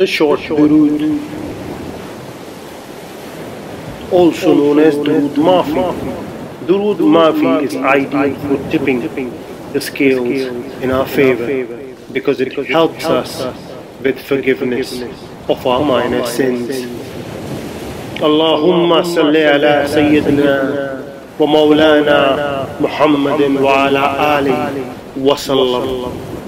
the short Durood, also known as Durood Mafi. Durood Mafi is ideal for tipping the scales in our favor because it helps us with forgiveness of our minor sins. اللهم صل على سيدنا ومولانا محمد وعلى آله وسلم